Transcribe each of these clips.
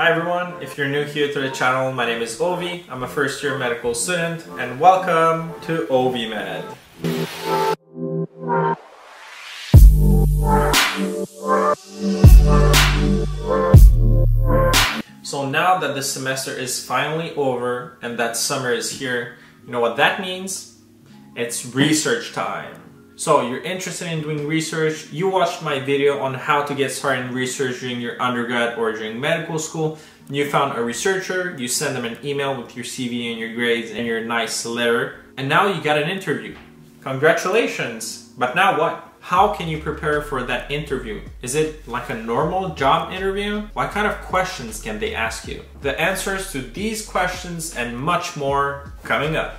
Hi everyone, if you're new here to the channel, my name is Ovi. I'm a first year medical student and welcome to Ovi Med. So now that the semester is finally over and that summer is here, you know what that means? It's research time. So you're interested in doing research, you watched my video on how to get started in research during your undergrad or during medical school, you found a researcher, you send them an email with your CV and your grades and your nice letter, and now you got an interview. Congratulations! But now what? How can you prepare for that interview? Is it like a normal job interview? What kind of questions can they ask you? The answers to these questions and much more coming up.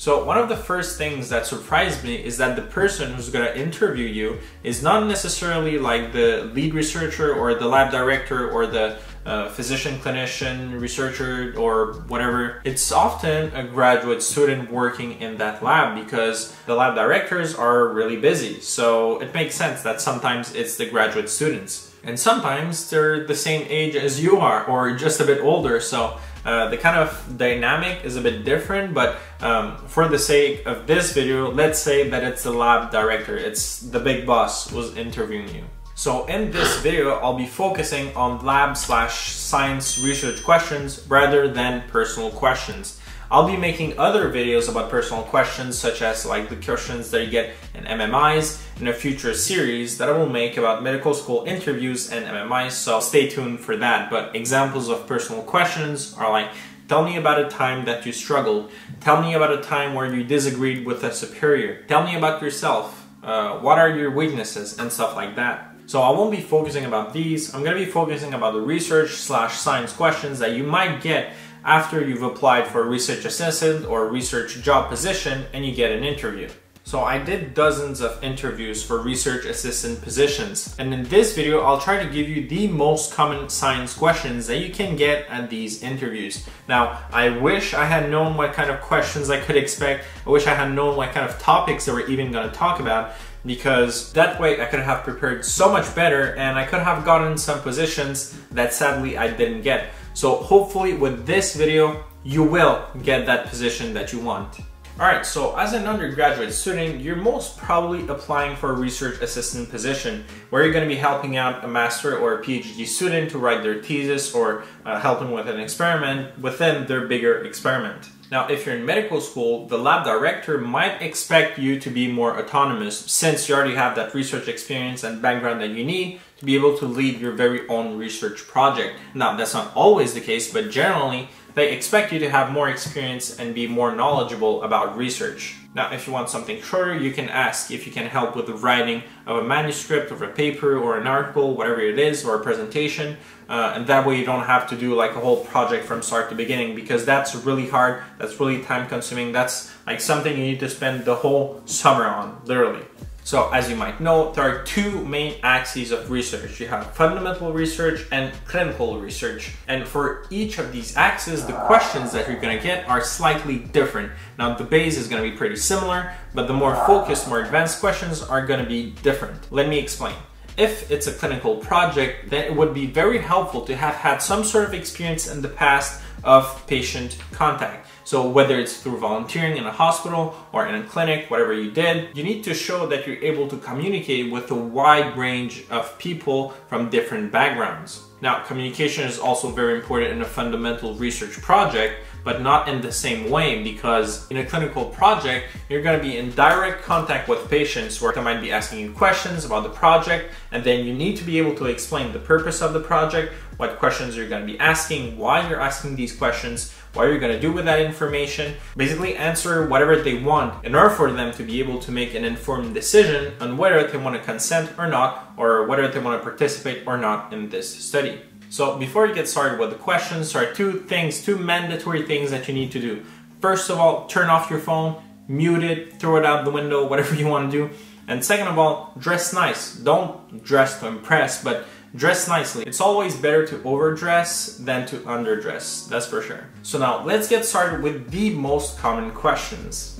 So one of the first things that surprised me is that the person who's to interview you is not necessarily like the lead researcher or the lab director or the uh, physician, clinician, researcher, or whatever. It's often a graduate student working in that lab because the lab directors are really busy. So it makes sense that sometimes it's the graduate students. And sometimes they're the same age as you are or just a bit older. So uh, the kind of dynamic is a bit different, but um, for the sake of this video, let's say that it's the lab director, it's the big boss who's interviewing you. So in this video, I'll be focusing on lab slash science research questions rather than personal questions. I'll be making other videos about personal questions such as like the questions that you get in MMIs in a future series that I will make about medical school interviews and MMIs so stay tuned for that but examples of personal questions are like Tell me about a time that you struggled. Tell me about a time where you disagreed with a superior. Tell me about yourself. Uh, what are your weaknesses and stuff like that. So I won't be focusing about these. I'm going to be focusing about the research slash science questions that you might get after you've applied for a research assistant or research job position and you get an interview. So I did dozens of interviews for research assistant positions and in this video I'll try to give you the most common science questions that you can get at these interviews. Now I wish I had known what kind of questions I could expect, I wish I had known what kind of topics they were even going to talk about because that way I could have prepared so much better and I could have gotten some positions that sadly I didn't get. So hopefully with this video, you will get that position that you want. Alright, so as an undergraduate student, you're most probably applying for a research assistant position where you're going to be helping out a master or a PhD student to write their thesis or uh, helping with an experiment within their bigger experiment. Now, if you're in medical school, the lab director might expect you to be more autonomous since you already have that research experience and background that you need to be able to lead your very own research project. Now, that's not always the case, but generally, they expect you to have more experience and be more knowledgeable about research. Now, if you want something shorter, you can ask if you can help with the writing of a manuscript, of a paper, or an article, whatever it is, or a presentation. Uh, and that way you don't have to do like a whole project from start to beginning because that's really hard, that's really time consuming, that's like something you need to spend the whole summer on, literally. So as you might know, there are two main axes of research. You have fundamental research and clinical research. And for each of these axes, the questions that you're gonna get are slightly different. Now the base is gonna be pretty similar, but the more focused, more advanced questions are gonna be different. Let me explain. If it's a clinical project, then it would be very helpful to have had some sort of experience in the past of patient contact. So whether it's through volunteering in a hospital or in a clinic, whatever you did, you need to show that you're able to communicate with a wide range of people from different backgrounds. Now, communication is also very important in a fundamental research project, but not in the same way because in a clinical project, you're going to be in direct contact with patients where they might be asking you questions about the project, and then you need to be able to explain the purpose of the project, what questions you're going to be asking, why you're asking these questions, what are you're going to do with that information. Basically, answer whatever they want in order for them to be able to make an informed decision on whether they want to consent or not, or whether they want to participate or not in this study. So, before you get started with the questions, there are two things, two mandatory things that you need to do. First of all, turn off your phone, mute it, throw it out the window, whatever you want to do. And second of all, dress nice. Don't dress to impress, but Dress nicely. It's always better to overdress than to underdress, that's for sure. So now let's get started with the most common questions.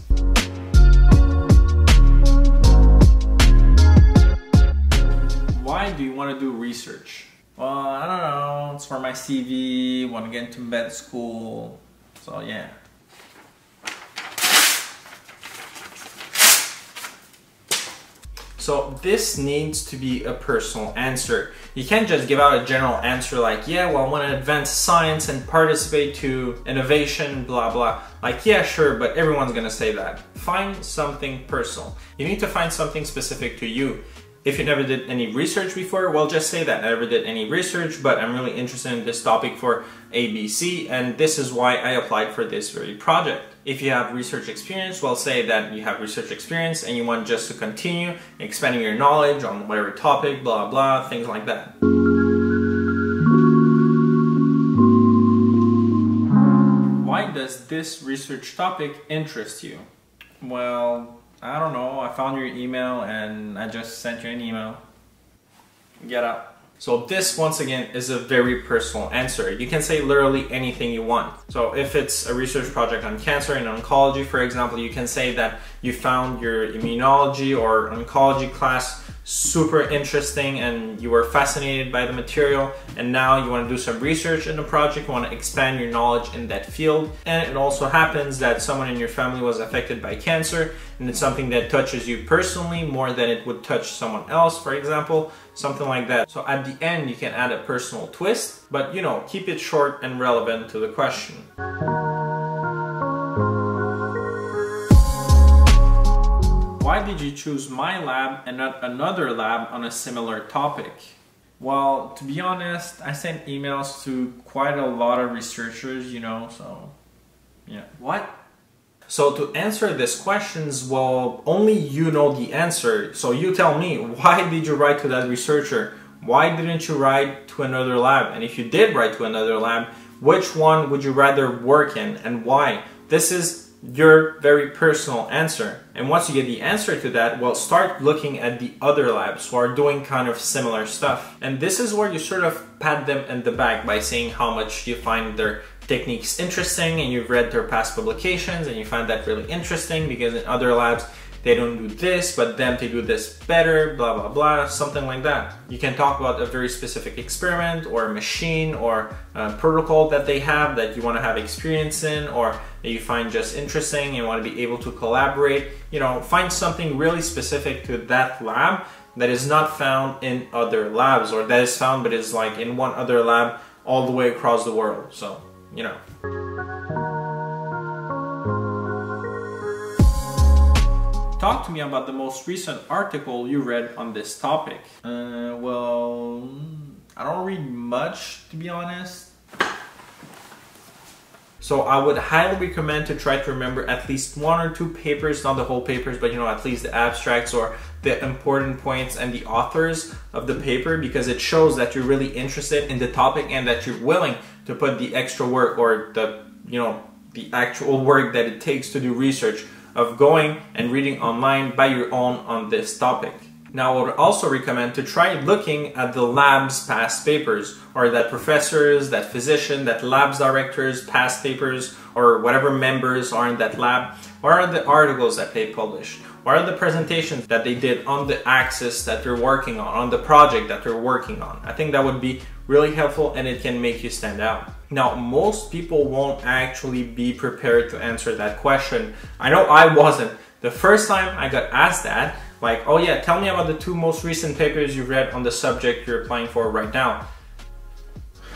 Why do you want to do research? Well, I don't know. It's for my CV. Want to get into med school. So yeah. So this needs to be a personal answer. You can't just give out a general answer like, yeah, well, I want to advance science and participate to innovation, blah, blah. Like, yeah, sure, but everyone's gonna say that. Find something personal. You need to find something specific to you. If you never did any research before, well, just say that. I never did any research, but I'm really interested in this topic for ABC, and this is why I applied for this very project. If you have research experience, well, say that you have research experience and you want just to continue expanding your knowledge on whatever topic, blah, blah, things like that. Why does this research topic interest you? Well, I don't know. I found your email and I just sent you an email. Get up. So this once again is a very personal answer. You can say literally anything you want. So if it's a research project on cancer and oncology, for example, you can say that you found your immunology or oncology class super interesting and you were fascinated by the material and now you want to do some research in the project, you want to expand your knowledge in that field. And it also happens that someone in your family was affected by cancer and it's something that touches you personally more than it would touch someone else, for example, something like that. So at the end, you can add a personal twist, but you know, keep it short and relevant to the question. Did you choose my lab and not another lab on a similar topic? Well, to be honest, I sent emails to quite a lot of researchers, you know, so yeah. What? So to answer these questions, well, only you know the answer. So you tell me, why did you write to that researcher? Why didn't you write to another lab? And if you did write to another lab, which one would you rather work in and why? This is your very personal answer. And once you get the answer to that, well, start looking at the other labs who are doing kind of similar stuff. And this is where you sort of pat them in the back by saying how much you find their techniques interesting and you've read their past publications and you find that really interesting because in other labs, they don't do this, but them they do this better, blah, blah, blah, something like that. You can talk about a very specific experiment or machine or protocol that they have that you want to have experience in or that you find just interesting and want to be able to collaborate. You know, find something really specific to that lab that is not found in other labs or that is found but is like in one other lab all the way across the world. So, you know. Talk to me about the most recent article you read on this topic. Uh, well, I don't read much to be honest. So I would highly recommend to try to remember at least one or two papers, not the whole papers, but you know, at least the abstracts or the important points and the authors of the paper because it shows that you're really interested in the topic and that you're willing to put the extra work or the, you know, the actual work that it takes to do research of going and reading online by your own on this topic. Now, I would also recommend to try looking at the lab's past papers, or that professors, that physician, that labs directors past papers, or whatever members are in that lab, are the articles that they published? What are the presentations that they did on the axis that they're working on, on the project that they're working on? I think that would be really helpful and it can make you stand out. Now, most people won't actually be prepared to answer that question. I know I wasn't. The first time I got asked that, like, oh yeah, tell me about the two most recent papers you've read on the subject you're applying for right now.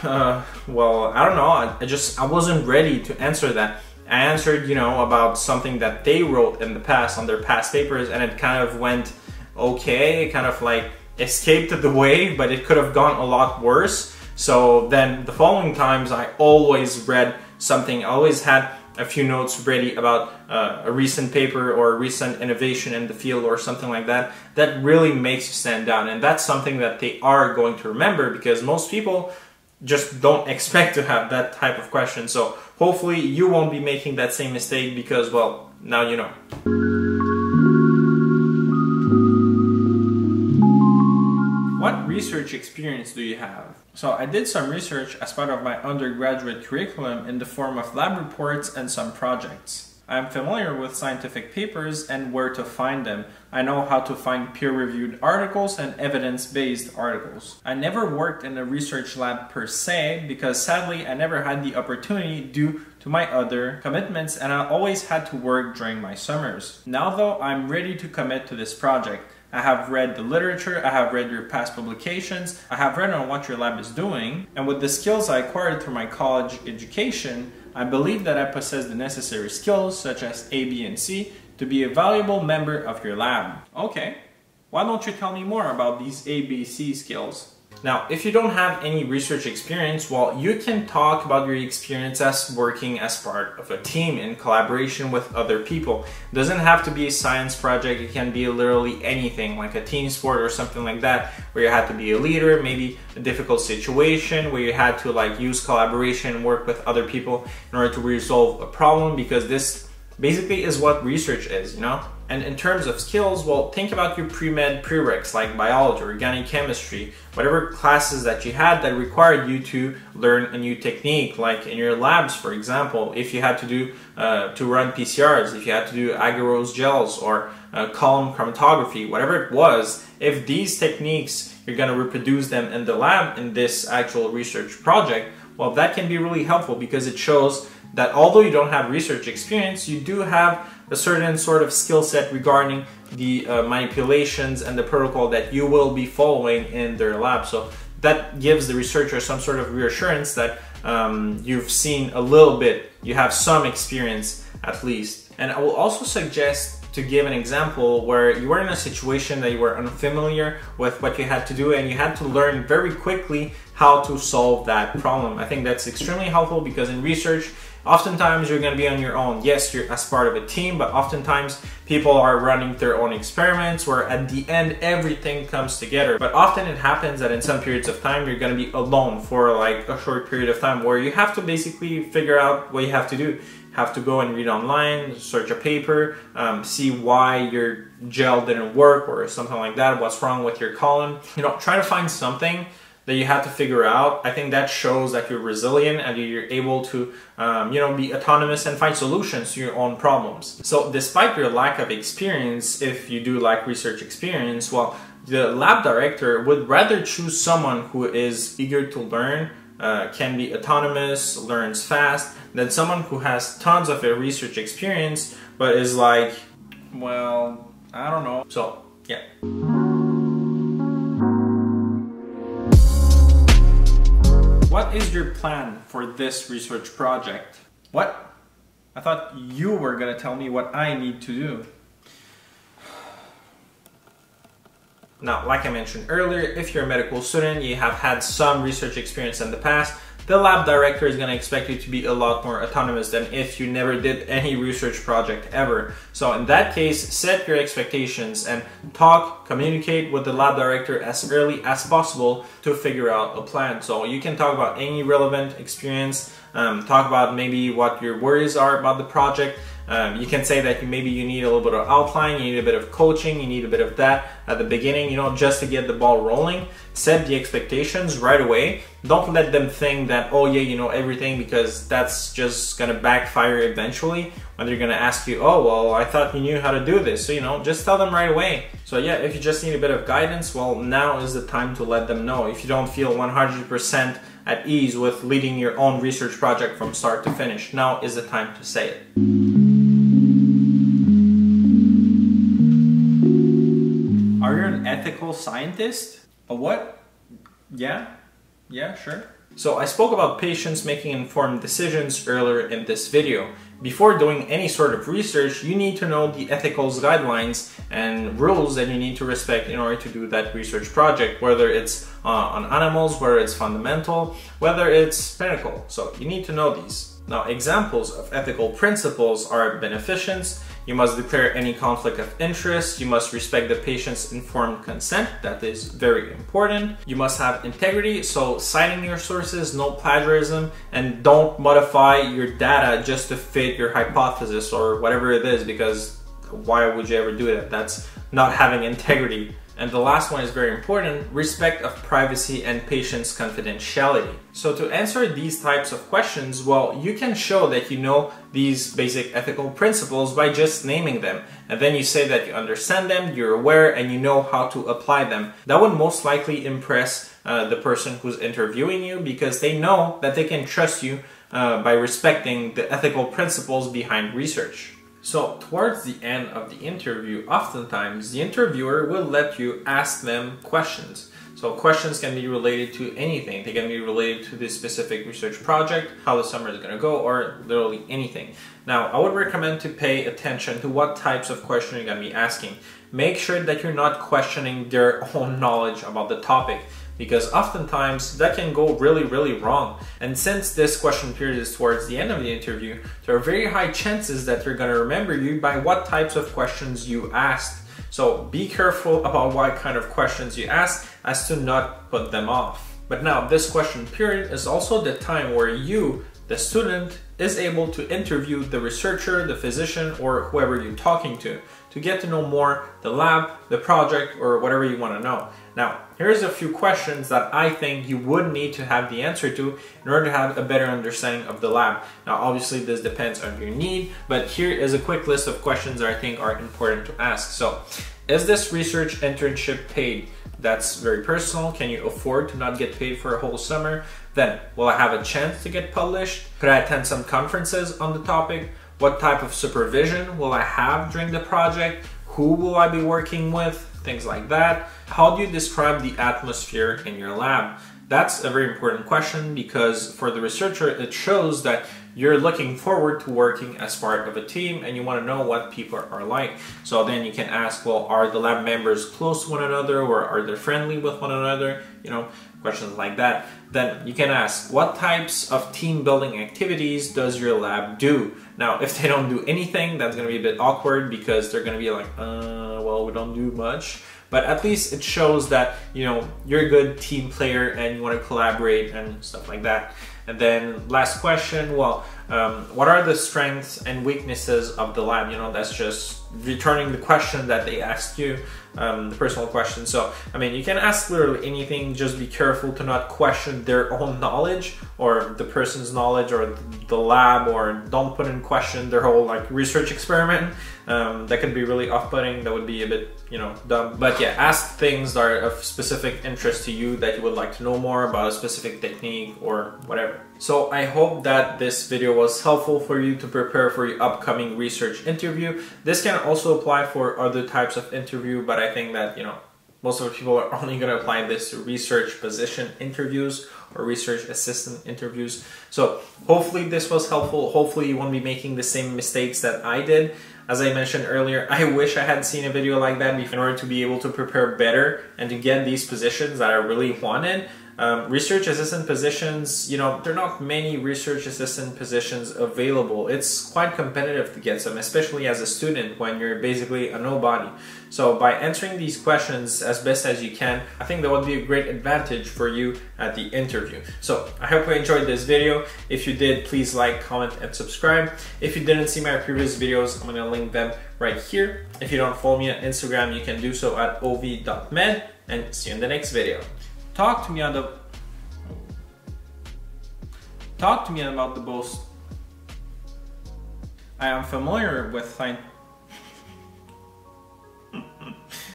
Uh, well, I don't know. I, I just, I wasn't ready to answer that. I answered, you know, about something that they wrote in the past on their past papers and it kind of went okay, it kind of like escaped the way, but it could have gone a lot worse. So then the following times I always read something, I always had a few notes ready about uh, a recent paper or a recent innovation in the field or something like that that really makes you stand out and that's something that they are going to remember because most people just don't expect to have that type of question so hopefully you won't be making that same mistake because well now you know What research experience do you have? So I did some research as part of my undergraduate curriculum in the form of lab reports and some projects. I'm familiar with scientific papers and where to find them. I know how to find peer-reviewed articles and evidence-based articles. I never worked in a research lab per se because sadly I never had the opportunity due to my other commitments and I always had to work during my summers. Now though, I'm ready to commit to this project. I have read the literature, I have read your past publications, I have read on what your lab is doing, and with the skills I acquired through my college education, I believe that I possess the necessary skills such as A, B, and C to be a valuable member of your lab. Okay, why don't you tell me more about these A, B, C skills? Now, if you don't have any research experience, well, you can talk about your experience as working as part of a team in collaboration with other people. It doesn't have to be a science project, it can be literally anything, like a team sport or something like that, where you had to be a leader, maybe a difficult situation where you had to like use collaboration, work with other people in order to resolve a problem because this basically is what research is, you know? And in terms of skills, well, think about your pre-med prereqs like biology, organic chemistry, whatever classes that you had that required you to learn a new technique, like in your labs, for example, if you had to do uh, to run PCRs, if you had to do agarose gels or uh, column chromatography, whatever it was, if these techniques you're going to reproduce them in the lab in this actual research project, well, that can be really helpful because it shows that although you don't have research experience, you do have a certain sort of skill set regarding the uh, manipulations and the protocol that you will be following in their lab. So that gives the researcher some sort of reassurance that um, you've seen a little bit, you have some experience at least. And I will also suggest to give an example where you were in a situation that you were unfamiliar with what you had to do and you had to learn very quickly how to solve that problem. I think that's extremely helpful because in research, Oftentimes you're to be on your own. Yes, you're as part of a team, but oftentimes people are running their own experiments where at the end everything comes together. But often it happens that in some periods of time you're to be alone for like a short period of time where you have to basically figure out what you have to do. Have to go and read online, search a paper, um, see why your gel didn't work or something like that, what's wrong with your column. You know, try to find something that you have to figure out. I think that shows that you're resilient and you're able to, um, you know, be autonomous and find solutions to your own problems. So, despite your lack of experience, if you do lack research experience, well, the lab director would rather choose someone who is eager to learn, uh, can be autonomous, learns fast, than someone who has tons of research experience but is like, well, I don't know. So, yeah. What is your plan for this research project? What? I thought you were gonna tell me what I need to do. Now, like I mentioned earlier, if you're a medical student, you have had some research experience in the past, the lab director is going to expect you to be a lot more autonomous than if you never did any research project ever. So in that case, set your expectations and talk, communicate with the lab director as early as possible to figure out a plan. So you can talk about any relevant experience, um, talk about maybe what your worries are about the project, um, you can say that you, maybe you need a little bit of outline, you need a bit of coaching, you need a bit of that at the beginning, you know, just to get the ball rolling. Set the expectations right away. Don't let them think that, oh yeah, you know everything because that's just gonna backfire eventually when they're gonna ask you, oh, well, I thought you knew how to do this. So, you know, just tell them right away. So yeah, if you just need a bit of guidance, well, now is the time to let them know. If you don't feel 100% at ease with leading your own research project from start to finish, now is the time to say it. Ethical scientist? A what? Yeah? Yeah, sure. So I spoke about patients making informed decisions earlier in this video. Before doing any sort of research, you need to know the ethical guidelines and rules that you need to respect in order to do that research project, whether it's uh, on animals, whether it's fundamental, whether it's clinical. So you need to know these. Now, examples of ethical principles are beneficence, you must declare any conflict of interest. You must respect the patient's informed consent. That is very important. You must have integrity. So citing your sources, no plagiarism, and don't modify your data just to fit your hypothesis or whatever it is because why would you ever do that? That's not having integrity And the last one is very important, respect of privacy and patient's confidentiality. So to answer these types of questions, well, you can show that you know these basic ethical principles by just naming them. And then you say that you understand them, you're aware, and you know how to apply them. That would most likely impress uh, the person who's interviewing you because they know that they can trust you uh, by respecting the ethical principles behind research. So, towards the end of the interview, oftentimes the interviewer will let you ask them questions. So, questions can be related to anything. They can be related to this specific research project, how the summer is going to go, or literally anything. Now, I would recommend to pay attention to what types of questions you're going to be asking. Make sure that you're not questioning their own knowledge about the topic because oftentimes that can go really, really wrong. And since this question period is towards the end of the interview, there are very high chances that they're gonna remember you by what types of questions you asked. So be careful about what kind of questions you ask as to not put them off. But now this question period is also the time where you, the student, is able to interview the researcher, the physician, or whoever you're talking to to get to know more the lab, the project, or whatever you want to know. Now, here's a few questions that I think you would need to have the answer to in order to have a better understanding of the lab. Now, obviously, this depends on your need, but here is a quick list of questions that I think are important to ask. So, is this research internship paid? That's very personal. Can you afford to not get paid for a whole summer? Then, will I have a chance to get published? Could I attend some conferences on the topic? What type of supervision will I have during the project? Who will I be working with? Things like that. How do you describe the atmosphere in your lab? That's a very important question because for the researcher, it shows that you're looking forward to working as part of a team and you want to know what people are like. So then you can ask, well, are the lab members close to one another or are they friendly with one another? You know, questions like that. Then you can ask, what types of team building activities does your lab do? Now, if they don't do anything, that's to be a bit awkward because they're to be like, uh, well, we don't do much. But at least it shows that, you know, you're a good team player and you want to collaborate and stuff like that. And then last question, well, um, what are the strengths and weaknesses of the lab? You know, that's just returning the question that they asked you, um, the personal question. So, I mean, you can ask literally anything, just be careful to not question their own knowledge or the person's knowledge or the lab or don't put in question their whole like research experiment. Um, that can be really off-putting. That would be a bit, you know, dumb. But yeah, ask things that are of specific interest to you that you would like to know more about a specific technique or whatever. So I hope that this video was helpful for you to prepare for your upcoming research interview. This can also apply for other types of interview, but I think that, you know, most of the people are only going to apply this to research position interviews or research assistant interviews. So hopefully this was helpful. Hopefully you won't be making the same mistakes that I did. As I mentioned earlier, I wish I had seen a video like that in order to be able to prepare better and to get these positions that I really wanted. Um, research assistant positions, you know, there are not many research assistant positions available. It's quite competitive to get some, especially as a student when you're basically a nobody. So by answering these questions as best as you can, I think that would be a great advantage for you at the interview. So I hope you enjoyed this video. If you did, please like, comment, and subscribe. If you didn't see my previous videos, I'm gonna link them right here. If you don't follow me on Instagram, you can do so at ovi.med and see you in the next video. Talk to me the Talk to me about the boast. I am familiar with science